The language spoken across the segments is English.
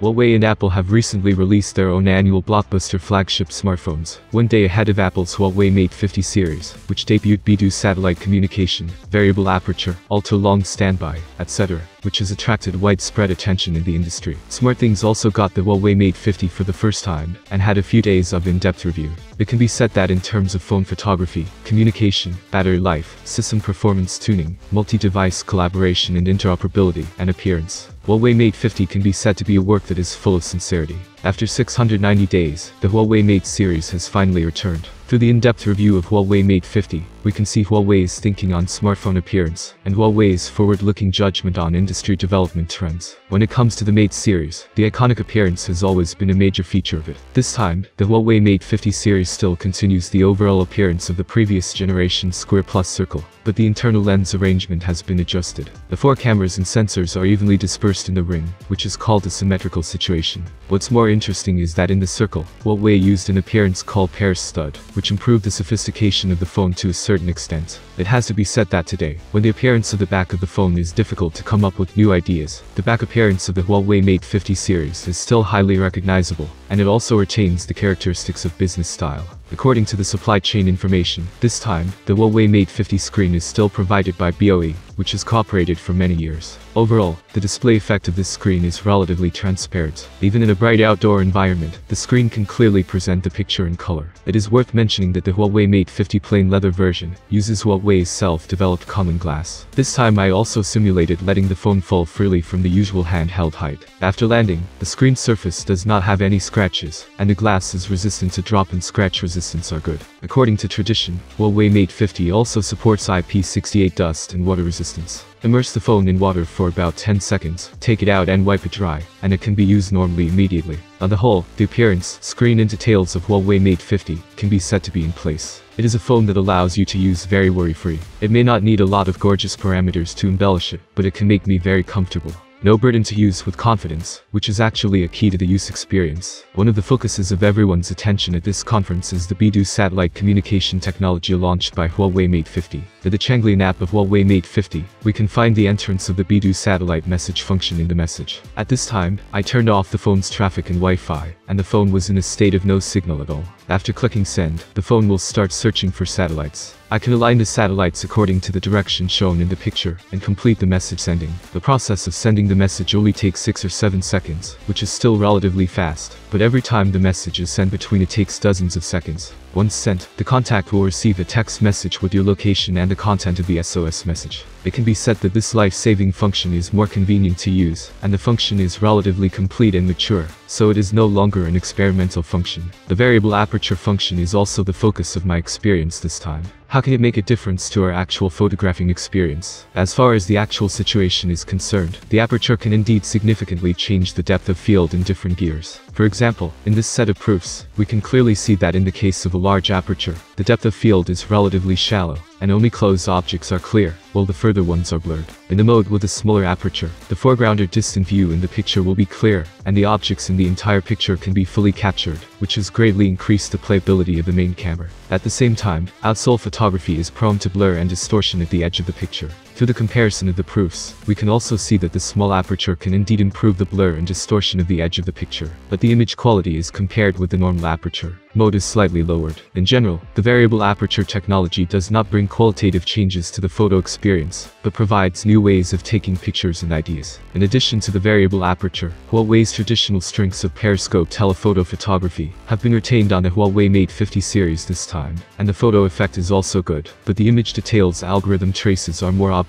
Huawei and Apple have recently released their own annual blockbuster flagship smartphones, one day ahead of Apple's Huawei Mate 50 series, which debuted Beidou satellite communication, variable aperture, ultra-long standby, etc., which has attracted widespread attention in the industry. SmartThings also got the Huawei Mate 50 for the first time, and had a few days of in-depth review. It can be said that in terms of phone photography, communication, battery life, system performance tuning, multi-device collaboration and interoperability, and appearance, Huawei Mate 50 can be said to be a work that is full of sincerity. After 690 days, the Huawei Mate series has finally returned. Through the in-depth review of Huawei Mate 50, we can see Huawei's thinking on smartphone appearance, and Huawei's forward-looking judgment on industry development trends. When it comes to the Mate series, the iconic appearance has always been a major feature of it. This time, the Huawei Mate 50 series still continues the overall appearance of the previous generation square plus circle, but the internal lens arrangement has been adjusted. The four cameras and sensors are evenly dispersed in the ring, which is called a symmetrical situation. What's more interesting is that in the circle, Huawei used an appearance called Paris stud, which improved the sophistication of the phone to a certain extent. It has to be said that today, when the appearance of the back of the phone is difficult to come up with new ideas, the back appearance of the Huawei Mate 50 series is still highly recognizable, and it also retains the characteristics of business style. According to the supply chain information, this time, the Huawei Mate 50 screen is still provided by BOE, which has cooperated for many years. Overall, the display effect of this screen is relatively transparent. Even in a bright outdoor environment, the screen can clearly present the picture in color. It is worth mentioning that the Huawei Mate 50 plain leather version uses Huawei's self-developed Kunlun glass. This time I also simulated letting the phone fall freely from the usual handheld height. After landing, the screen surface does not have any scratches, and the glass is resistant to drop and scratch resistance are good. According to tradition, Huawei Mate 50 also supports IP68 dust and water resistance. Immerse the phone in water for about 10 seconds, take it out and wipe it dry, and it can be used normally immediately. On the whole, the appearance, screen and details of Huawei Mate 50 can be said to be in place. It is a phone that allows you to use very worry-free. It may not need a lot of gorgeous parameters to embellish it, but it can make me very comfortable. No burden to use with confidence, which is actually a key to the use experience. One of the focuses of everyone's attention at this conference is the Beidou satellite communication technology launched by Huawei Mate 50. In the Changlian app of Huawei Mate 50, we can find the entrance of the Beidou satellite message function in the message. At this time, I turned off the phone's traffic and Wi-Fi, and the phone was in a state of no signal at all. After clicking send, the phone will start searching for satellites. I can align the satellites according to the direction shown in the picture and complete the message sending. The process of sending the message only takes 6 or 7 seconds, which is still relatively fast, but every time the message is sent between it takes dozens of seconds. Once sent, the contact will receive a text message with your location and the content of the SOS message. It can be said that this life-saving function is more convenient to use, and the function is relatively complete and mature, so it is no longer an experimental function. The variable aperture function is also the focus of my experience this time. How can it make a difference to our actual photographing experience? As far as the actual situation is concerned, the aperture can indeed significantly change the depth of field in different gears. For example, in this set of proofs, we can clearly see that in the case of a large aperture, the depth of field is relatively shallow, and only close objects are clear, while the further ones are blurred. In the mode with a smaller aperture, the foreground or distant view in the picture will be clear, and the objects in the entire picture can be fully captured, which has greatly increased the playability of the main camera. At the same time, outsole photography is prone to blur and distortion at the edge of the picture. Through the comparison of the proofs, we can also see that the small aperture can indeed improve the blur and distortion of the edge of the picture, but the image quality is compared with the normal aperture. Mode is slightly lowered. In general, the variable aperture technology does not bring qualitative changes to the photo experience, but provides new ways of taking pictures and ideas. In addition to the variable aperture, Huawei's traditional strengths of periscope telephoto photography have been retained on the Huawei Mate 50 series this time, and the photo effect is also good, but the image details algorithm traces are more obvious,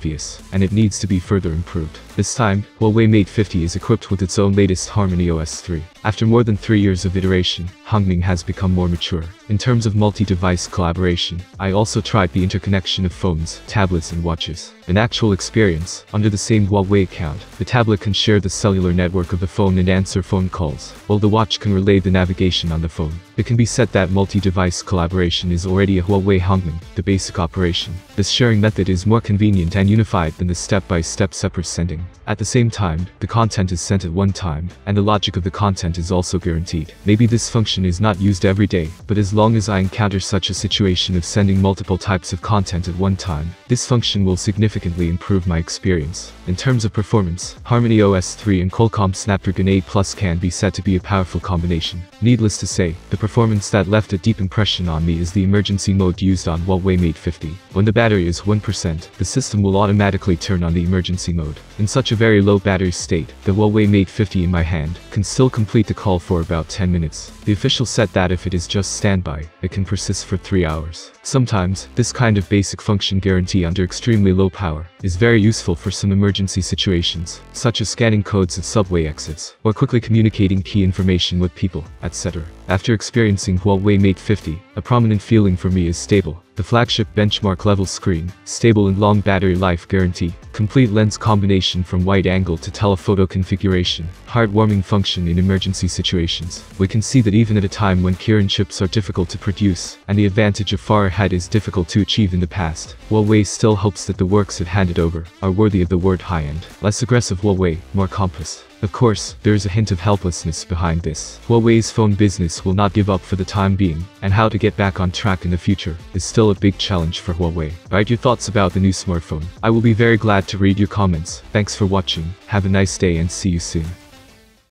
and it needs to be further improved. This time, Huawei Mate 50 is equipped with its own latest Harmony OS 3. After more than three years of iteration, Hongmeng has become more mature. In terms of multi-device collaboration, I also tried the interconnection of phones, tablets and watches. In actual experience, under the same Huawei account, the tablet can share the cellular network of the phone and answer phone calls, while the watch can relay the navigation on the phone. It can be said that multi-device collaboration is already a Huawei Hongmeng, the basic operation. This sharing method is more convenient and unified than the step-by-step -step separate sending. At the same time, the content is sent at one time, and the logic of the content is also guaranteed. Maybe this function is not used every day, but as long as I encounter such a situation of sending multiple types of content at one time, this function will significantly improve my experience. In terms of performance, Harmony OS 3 and Qualcomm Snapdragon 8 Plus can be said to be a powerful combination. Needless to say, the performance that left a deep impression on me is the emergency mode used on Huawei Mate 50. When the battery is 1%, the system will automatically turn on the emergency mode. In such a very low battery state, the Huawei Mate 50 in my hand can still complete the call for about 10 minutes. The official said that if it is just standby, it can persist for 3 hours. Sometimes, this kind of basic function guarantee under extremely low power is very useful for some emergency situations, such as scanning codes at subway exits, or quickly communicating key information with people, etc. After experiencing Huawei Mate 50, a prominent feeling for me is stable. The flagship benchmark level screen, stable and long battery life guarantee, complete lens combination from wide angle to telephoto configuration, heartwarming function in emergency situations. We can see that even at a time when Kirin chips are difficult to produce, and the advantage of far ahead is difficult to achieve in the past, Huawei still hopes that the works it handed over are worthy of the word high-end. Less aggressive Huawei, more compass. Of course, there is a hint of helplessness behind this. Huawei's phone business will not give up for the time being, and how to get back on track in the future is still a big challenge for Huawei. Write your thoughts about the new smartphone. I will be very glad to read your comments. Thanks for watching, have a nice day and see you soon.